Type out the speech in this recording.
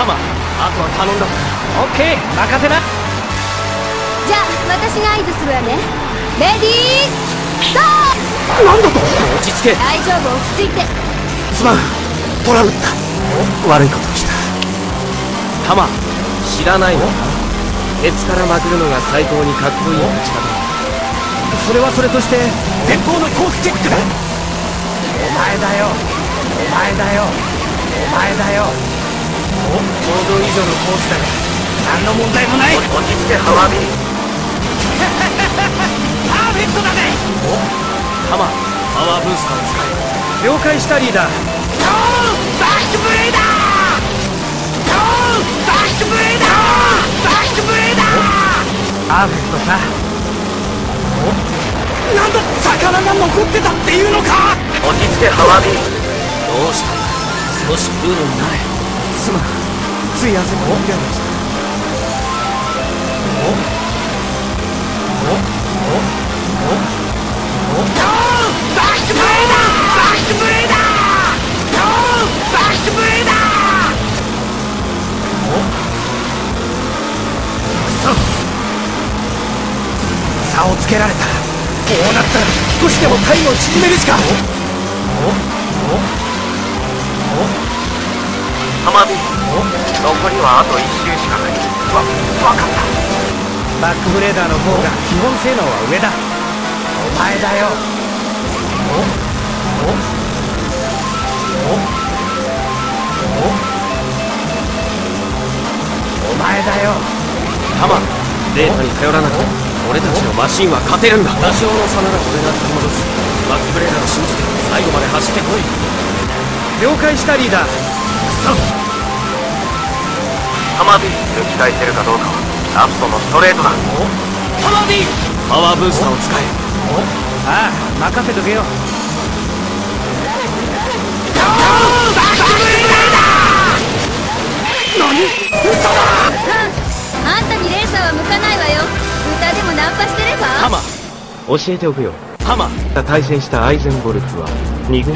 ハマあとは頼んだ。オッケー任せな。じゃあ私が合図するわね。レディーゴーなんだと？落ち着け。大丈夫落ち着いて。すまん。トラブった悪いことをした。ハマ知らないのケツからまくるのが最高にかっこいい打ち方それはそれとして前方のコースチェックだ。お前だよ。お前だよ。お前だよ想像以上のコースだが。何の問題もない。落ち着けハマーD。パーフェクトだねハマパワーブースターを使え。了解したリーダー。 Go バックブレーダー。 Go バックブレーダー。バックブレーダー。パーフェクトさなんだ魚が残ってたっていうのか。落ち着けハマビ。どうした少しクールになれつい汗もみがいましたゴーバックブレーダーバックブレーダーゴーバックブレーダーくそ差をつけられたこうなったら少しでもタイムを縮めるしかハ残りはあと1周しかない。わ分かった。バックブレーダーの方が基本性能は上だ。お前だよ。おおおお前だよハマデータに頼らなくても俺たちのマシンは勝てるんだ多少の差なら俺が取り戻すバックブレーダーを信じて最後まで走ってこい了解したリーダーハマビ抜き返せるかどうかはラストのストレートだハマビパワーブースターを使えああ任せとけよあんたにレーサーは向かないわよ。歌でもナンパしてればハマ。教えておくよ。ハマ。対戦したアイゼンボルクは2軍